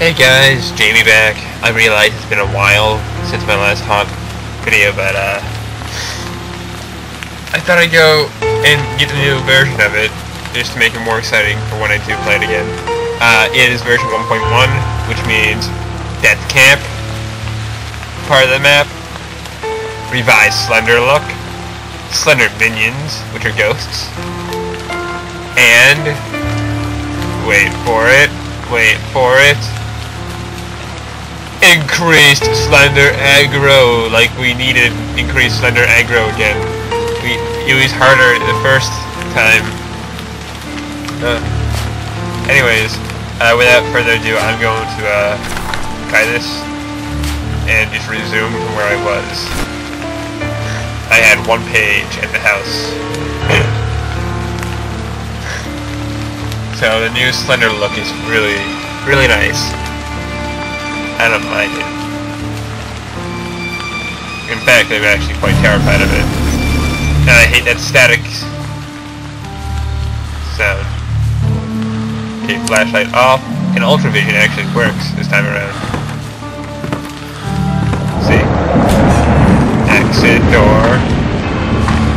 Hey guys, Jamie back. I realize it's been a while since my last Haunt video, but uh, I thought I'd go and get a new version of it, just to make it more exciting for when I do play it again. Uh, it is version 1.1, which means Death Camp, part of the map, revised Slender look, Slender minions, which are ghosts, and, wait for it, wait for it, increased slender aggro, like we needed increased slender aggro again. We it was harder the first time. Uh, anyways, uh, without further ado, I'm going to uh, try this and just resume from where I was. I had one page at the house. so the new slender look is really, really nice. I don't mind it. In fact, I'm actually quite terrified of it. And I hate that static sound. Okay, flashlight oh, off. And ultravision actually works this time around. see. Exit door.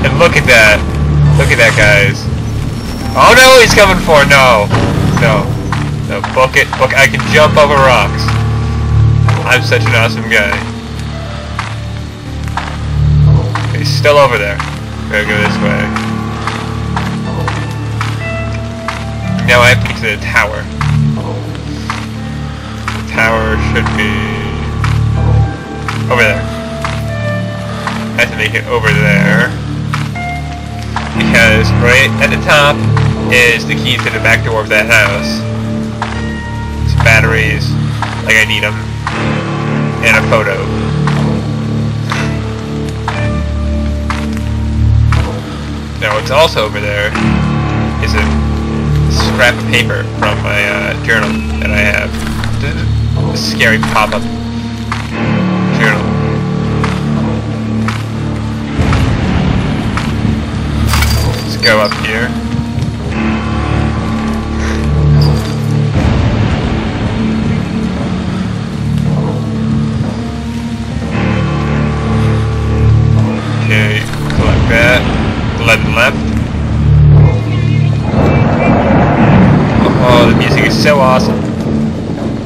And look at that. Look at that, guys. Oh no, he's coming for no. No. No, book it. Book I can jump over rocks. I'm such an awesome guy. He's still over there. Gotta go this way. Now I have to get to the tower. The tower should be... over there. I have to make it over there. Because right at the top is the key to the back door of that house. It's batteries, like I need them and a photo. Now what's also over there is a scrap of paper from my uh, journal that I have. A scary pop-up journal. Let's go up here. Left. Oh, the music is so awesome.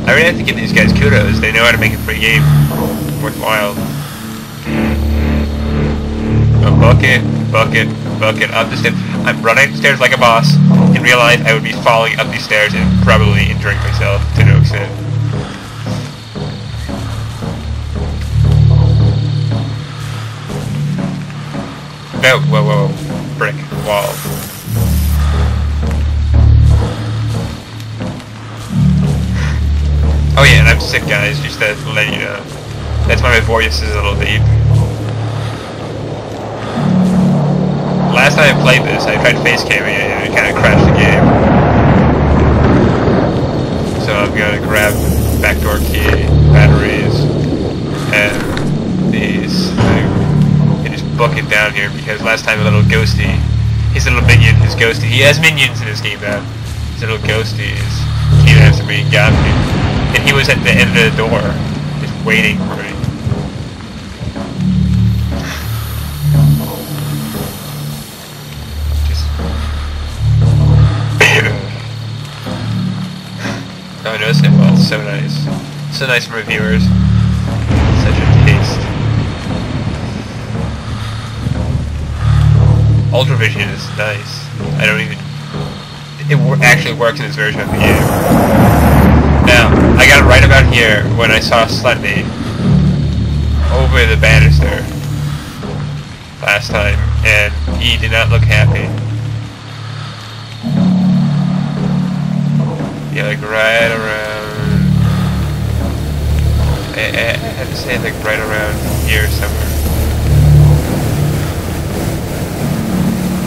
I really have to give these guys kudos. They know how to make a free game worthwhile. A bucket, bucket, bucket up the stairs. I'm running upstairs like a boss. In real life, I would be falling up these stairs and probably injuring myself to no extent. Whoa, whoa, whoa. Wall. Oh yeah, and I'm sick, guys, just to let you know. That's why my voice is a little deep. Last time I played this, I tried face camming it and it kind of crashed the game. So I'm gonna grab backdoor key, batteries, and these and just book it down here because last time a little ghosty, his little minion, his ghosty, he has minions in this game now. His little ghosties came after me and got me. And he was at the end of the door, just waiting for me. Just... oh, noticed. Well, it's so nice. So nice from reviewers. Ultravision is nice. I don't even... It actually works in this version of the game. Now, I got it right about here when I saw Slendy over the banister last time, and he did not look happy. Yeah, like right around... I, I, I have to say like right around here somewhere.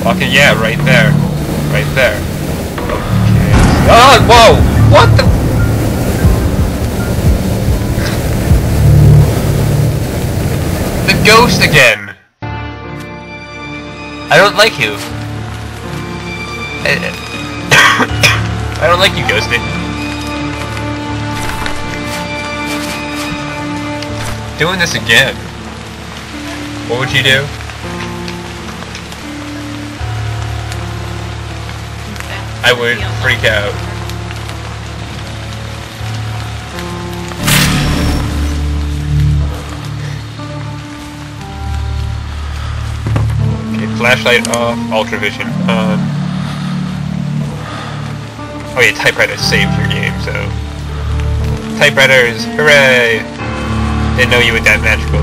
Walking, yeah, right there. Right there. Okay. Oh, whoa! What the? The ghost again! I don't like you. I, I don't like you, Ghosty. doing this again, what would you do? I would freak out. Okay, flashlight off, ultravision on. Oh yeah, typewriter saved your game, so. Typewriters, hooray! Didn't know you were that magical.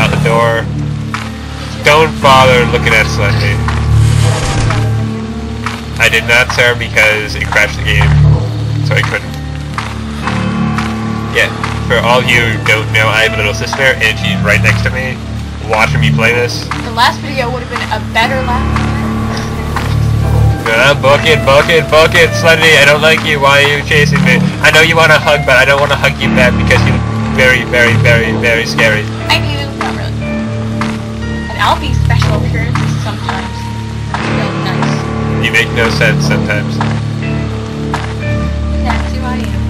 Out the door. Don't bother looking at Slendy. I did not, sir, because it crashed the game, so I couldn't. Yeah, for all of you who don't know, I have a little sister, and she's right next to me, watching me play this. The last video would have been a better laugh. Uh, book it, book it, book it, Slendy, I don't like you, why are you chasing me? I know you want to hug, but I don't want to hug you back because you're very, very, very, very scary. I knew, not really. And I'll be special appearances sometimes. Really nice. You make no sense sometimes. That's who I am.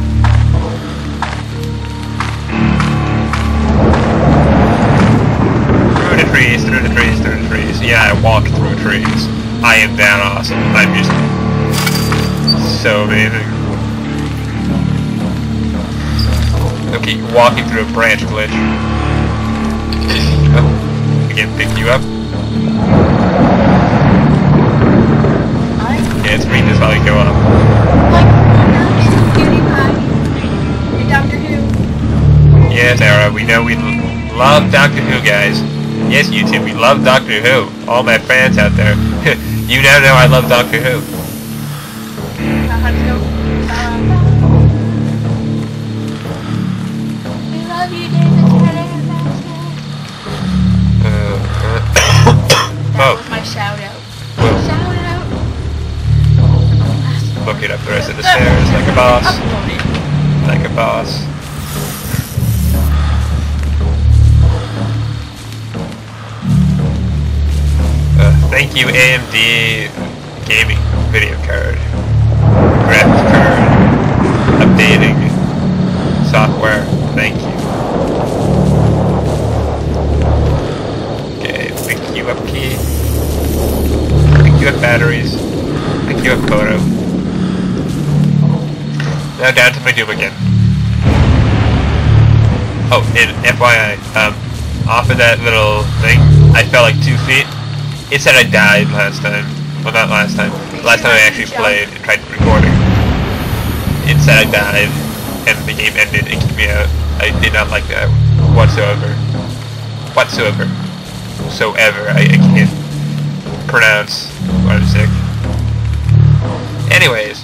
Through the trees, through the trees, through the trees. Yeah, I walk through trees. I am that awesome. I'm just so amazing. Okay, walking through a branch glitch. Oh, I can't pick you up. Yeah, it's reading this while you go up. like PewDiePie and Doctor Who. Yes, Sarah, we know we love Doctor Who, guys. Yes, YouTube, we love Doctor Who. All my fans out there. you now know I love Doctor Who. That oh, was my shout out. well, Shout out. look it up the rest of the stairs like a boss. Like a boss. Uh, thank you AMD gaming video card. Down to doom again. Oh, and FYI, um, off of that little thing, I fell like two feet. It said I died last time. Well, not last time. Last time I actually played and tried recording. It said I died, and the game ended and kicked me out. I did not like that whatsoever. Whatsoever. So ever. I, I can't pronounce when I'm sick. Anyways,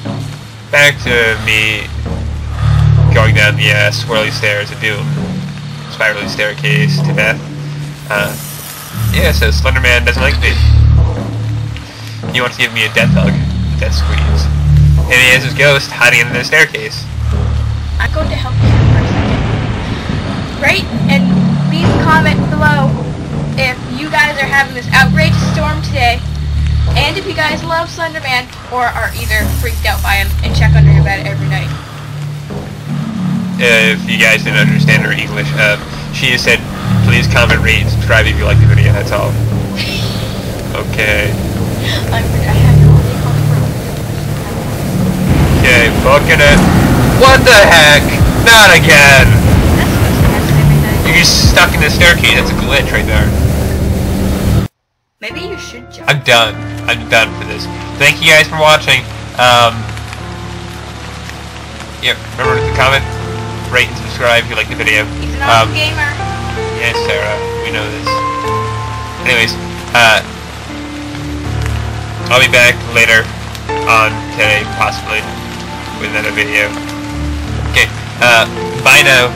back to me going down the uh, swirly stairs a doom, spirally staircase to death. Uh, yeah, so Slenderman doesn't like me. He wants to give me a death hug, death squeeze, and he has his ghost hiding under the staircase. I'm going to help you for a second. Rate and leave a comment below if you guys are having this outrageous storm today, and if you guys love Slenderman or are either freaked out by him and check under your bed every night. Uh, if you guys didn't understand her English, uh, she just said, please comment, rate, and subscribe if you like the video. That's all. Okay. I'm, I have no idea how to pronounce Okay, fucking it. What the heck? Not again! That's supposed to happen every night. You're just stuck in the staircase. That's a glitch right there. Maybe you should jump. I'm done. I'm done for this. Thank you guys for watching. Um, yeah, remember to comment, rate, and subscribe if you like the video. He's an Um, awesome gamer. yes, Sarah, we know this. Anyways, uh, I'll be back later on today, possibly, with another video. Okay, uh, bye now.